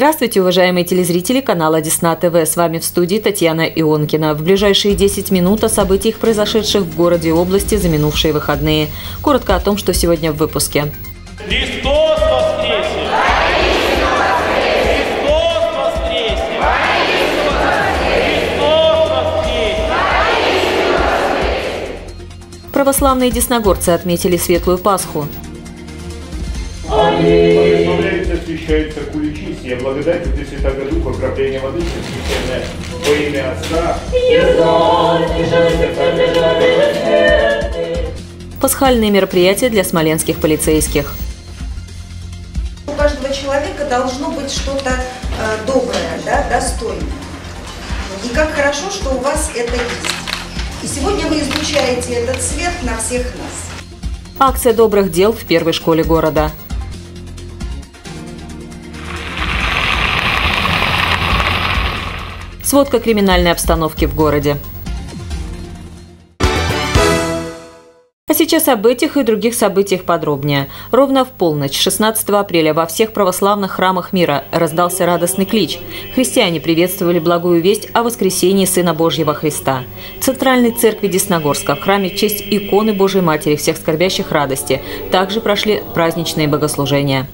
Здравствуйте, уважаемые телезрители канала Десна ТВ. С вами в студии Татьяна Ионкина. В ближайшие 10 минут о событиях, произошедших в городе и области за минувшие выходные. Коротко о том, что сегодня в выпуске. Христос воскресе! Православные десногорцы отметили Светлую Пасху. Благословляются, освящаются куличи, сия благодать и Пресвятая Духа, окропление воды, священное во имя Отца. Пасхальные мероприятия для смоленских полицейских. У каждого человека должно быть что-то э, доброе, да, достойное. И как хорошо, что у вас это есть. И сегодня вы излучаете этот свет на всех нас. Акция добрых дел в первой школе города. Сводка криминальной обстановки в городе. А сейчас об этих и других событиях подробнее. Ровно в полночь 16 апреля во всех православных храмах мира раздался радостный клич. Христиане приветствовали благую весть о воскресении Сына Божьего Христа. В Центральной церкви Десногорска в храме в честь иконы Божьей Матери всех скорбящих радости также прошли праздничные богослужения.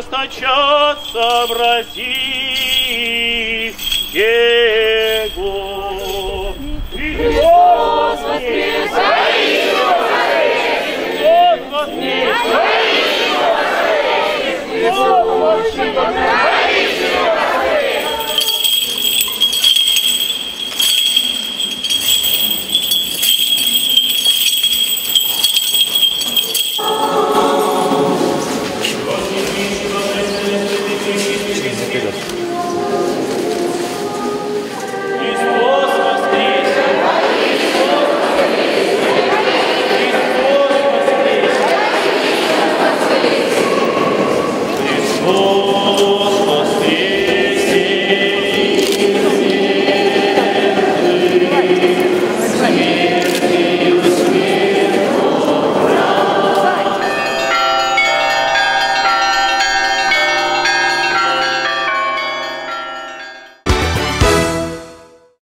Расточатся в России Его. Христос воскресе! Христос воскресе! Христос воскресе!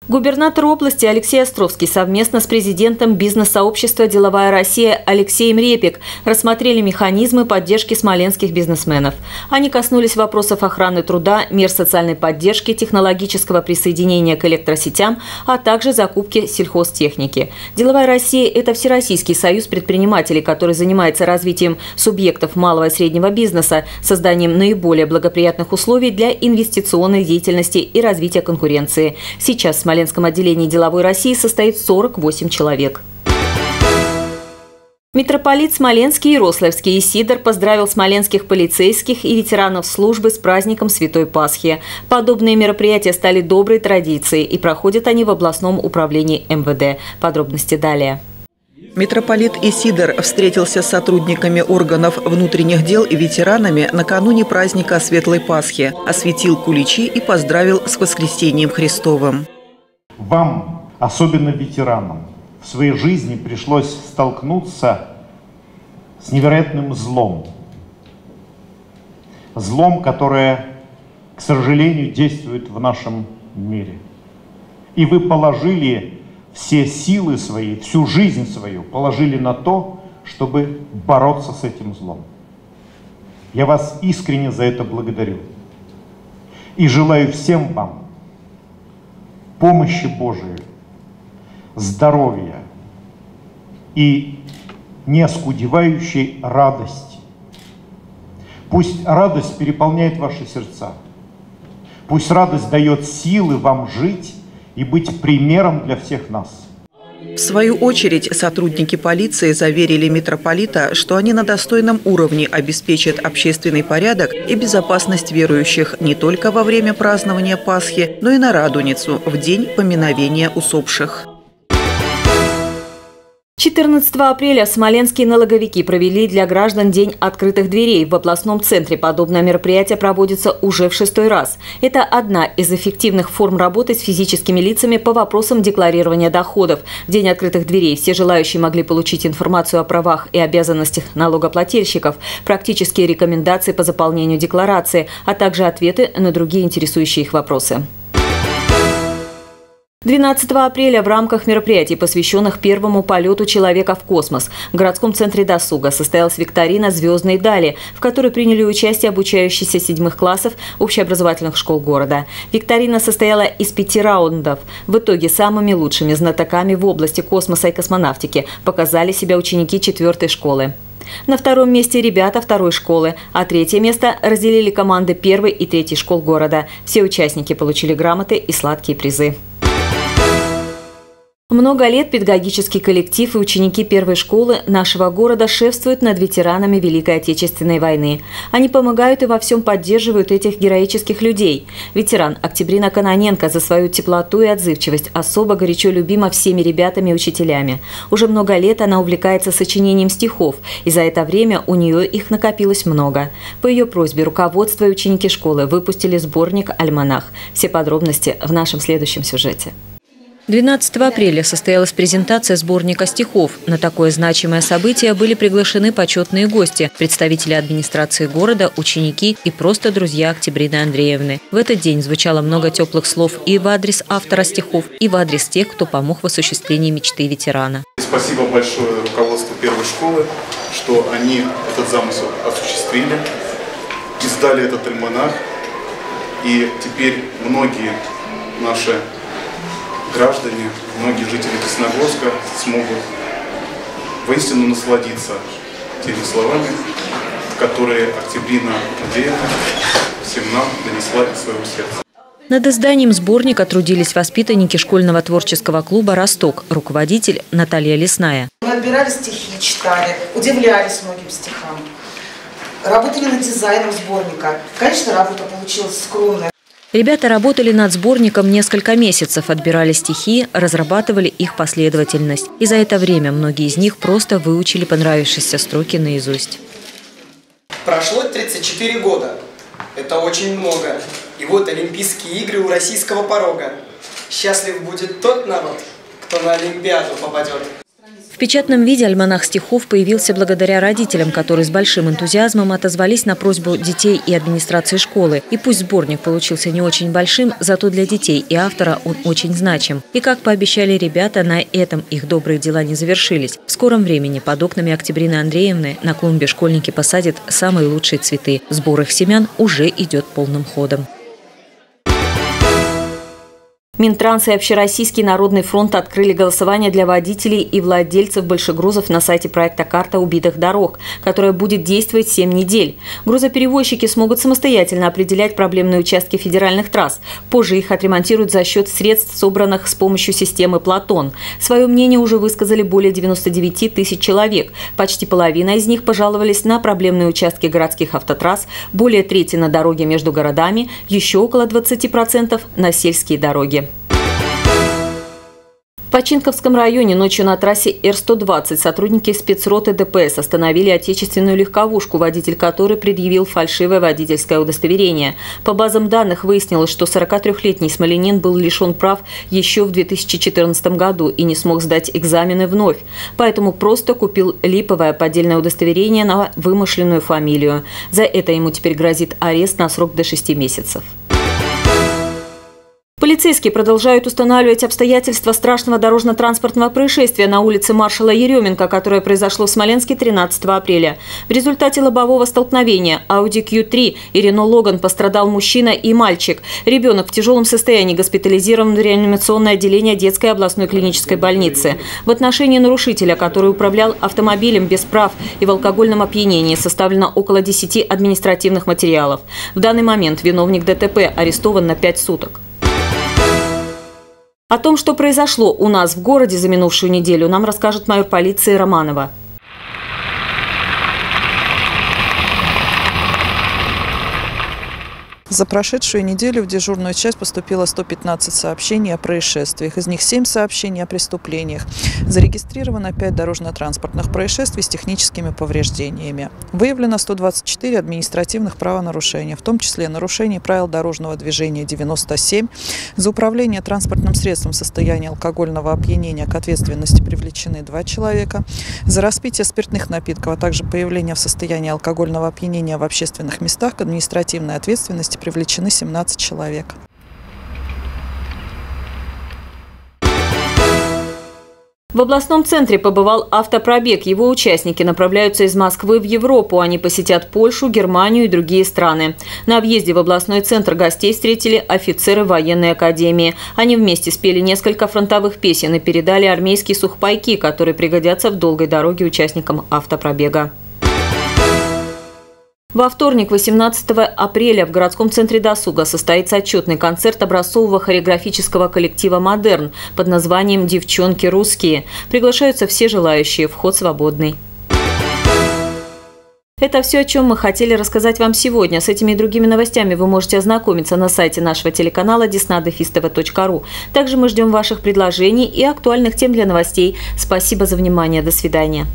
Губернатор области Алексей Островский совместно с президентом бизнес-сообщества «Деловая Россия» Алексеем Репик рассмотрели механизмы поддержки смоленских бизнесменов. Они коснулись вопросов охраны труда, мер социальной поддержки, технологического присоединения к электросетям, а также закупки сельхозтехники. «Деловая Россия» – это Всероссийский союз предпринимателей, который занимается развитием субъектов малого и среднего бизнеса, созданием наиболее благоприятных условий для инвестиционной деятельности и развития конкуренции. Сейчас в Смоленском отделении «Деловой России» состоит 48 человек. Митрополит Смоленский и Рославский Исидор поздравил смоленских полицейских и ветеранов службы с праздником Святой Пасхи. Подобные мероприятия стали доброй традицией и проходят они в областном управлении МВД. Подробности далее. Митрополит Исидор встретился с сотрудниками органов внутренних дел и ветеранами накануне праздника Светлой Пасхи, осветил куличи и поздравил с воскресением Христовым. Вам, особенно ветеранам, в своей жизни пришлось столкнуться с невероятным злом. Злом, которое, к сожалению, действует в нашем мире. И вы положили все силы свои, всю жизнь свою положили на то, чтобы бороться с этим злом. Я вас искренне за это благодарю. И желаю всем вам помощи Божией, здоровья и неоскудевающей радости. Пусть радость переполняет ваши сердца. Пусть радость дает силы вам жить и быть примером для всех нас. В свою очередь, сотрудники полиции заверили митрополита, что они на достойном уровне обеспечат общественный порядок и безопасность верующих не только во время празднования Пасхи, но и на Радуницу, в день поминовения усопших. 14 апреля смоленские налоговики провели для граждан День открытых дверей. В областном центре подобное мероприятие проводится уже в шестой раз. Это одна из эффективных форм работы с физическими лицами по вопросам декларирования доходов. В День открытых дверей все желающие могли получить информацию о правах и обязанностях налогоплательщиков, практические рекомендации по заполнению декларации, а также ответы на другие интересующие их вопросы. 12 апреля в рамках мероприятий, посвященных первому полету человека в космос, в городском центре досуга состоялась викторина «Звездные дали», в которой приняли участие обучающиеся седьмых классов общеобразовательных школ города. Викторина состояла из пяти раундов. В итоге самыми лучшими знатоками в области космоса и космонавтики показали себя ученики четвертой школы. На втором месте ребята второй школы, а третье место разделили команды первой и третьей школ города. Все участники получили грамоты и сладкие призы. Много лет педагогический коллектив и ученики первой школы нашего города шефствуют над ветеранами Великой Отечественной войны. Они помогают и во всем поддерживают этих героических людей. Ветеран Октябрина Каноненко за свою теплоту и отзывчивость особо горячо любима всеми ребятами и учителями. Уже много лет она увлекается сочинением стихов, и за это время у нее их накопилось много. По ее просьбе руководство и ученики школы выпустили сборник «Альманах». Все подробности в нашем следующем сюжете. 12 апреля состоялась презентация сборника стихов. На такое значимое событие были приглашены почетные гости, представители администрации города, ученики и просто друзья Октябрины Андреевны. В этот день звучало много теплых слов и в адрес автора стихов, и в адрес тех, кто помог в осуществлении мечты ветерана. Спасибо большое руководству первой школы, что они этот замысел осуществили, издали этот альманах, и теперь многие наши граждане, многие жители Десногорска смогут воистину насладиться теми словами, которые Октябрина Андреевна всем нам донесла из своего сердца. Над изданием сборника трудились воспитанники школьного творческого клуба «Росток», руководитель Наталья Лесная. Мы отбирали стихи, читали, удивлялись многим стихам. Работали над дизайном сборника. Конечно, работа получилась скромная. Ребята работали над сборником несколько месяцев, отбирали стихи, разрабатывали их последовательность. И за это время многие из них просто выучили понравившиеся строки наизусть. Прошло 34 года. Это очень много. И вот Олимпийские игры у российского порога. Счастлив будет тот народ, кто на Олимпиаду попадет. В печатном виде альманах стихов появился благодаря родителям, которые с большим энтузиазмом отозвались на просьбу детей и администрации школы. И пусть сборник получился не очень большим, зато для детей и автора он очень значим. И как пообещали ребята, на этом их добрые дела не завершились. В скором времени под окнами Октябрины Андреевны на клумбе школьники посадят самые лучшие цветы. Сбор их семян уже идет полным ходом. Минтранс и Общероссийский народный фронт открыли голосование для водителей и владельцев большегрузов на сайте проекта «Карта убитых дорог», которая будет действовать 7 недель. Грузоперевозчики смогут самостоятельно определять проблемные участки федеральных трасс. Позже их отремонтируют за счет средств, собранных с помощью системы «Платон». Свое мнение уже высказали более 99 тысяч человек. Почти половина из них пожаловались на проблемные участки городских автотрасс, более трети на дороге между городами, еще около 20% на сельские дороги. В Починковском районе ночью на трассе Р-120 сотрудники спецроты ДПС остановили отечественную легковушку, водитель которой предъявил фальшивое водительское удостоверение. По базам данных выяснилось, что 43-летний смоленин был лишен прав еще в 2014 году и не смог сдать экзамены вновь. Поэтому просто купил липовое поддельное удостоверение на вымышленную фамилию. За это ему теперь грозит арест на срок до 6 месяцев. Полицейские продолжают устанавливать обстоятельства страшного дорожно-транспортного происшествия на улице маршала Еременко, которое произошло в Смоленске 13 апреля. В результате лобового столкновения Audi Q3 и Renault Logan пострадал мужчина и мальчик. Ребенок в тяжелом состоянии госпитализирован в реанимационное отделение детской областной клинической больницы. В отношении нарушителя, который управлял автомобилем без прав и в алкогольном опьянении, составлено около 10 административных материалов. В данный момент виновник ДТП арестован на 5 суток. О том, что произошло у нас в городе за минувшую неделю, нам расскажет майор полиции Романова. За прошедшую неделю в дежурную часть поступило 115 сообщений о происшествиях. Из них 7 сообщений о преступлениях. Зарегистрировано 5 дорожно-транспортных происшествий с техническими повреждениями. Выявлено 124 административных правонарушения, в том числе нарушение правил дорожного движения 97. За управление транспортным средством в состоянии алкогольного опьянения к ответственности привлечены 2 человека. За распитие спиртных напитков, а также появление в состоянии алкогольного опьянения в общественных местах к административной ответственности привлечены 17 человек. В областном центре побывал автопробег. Его участники направляются из Москвы в Европу. Они посетят Польшу, Германию и другие страны. На объезде в областной центр гостей встретили офицеры военной академии. Они вместе спели несколько фронтовых песен и передали армейские сухпайки, которые пригодятся в долгой дороге участникам автопробега. Во вторник, 18 апреля, в городском центре досуга состоится отчетный концерт образцового хореографического коллектива «Модерн» под названием «Девчонки русские». Приглашаются все желающие, вход свободный. Это все, о чем мы хотели рассказать вам сегодня. С этими и другими новостями вы можете ознакомиться на сайте нашего телеканала desnadefistova.ru. Также мы ждем ваших предложений и актуальных тем для новостей. Спасибо за внимание. До свидания.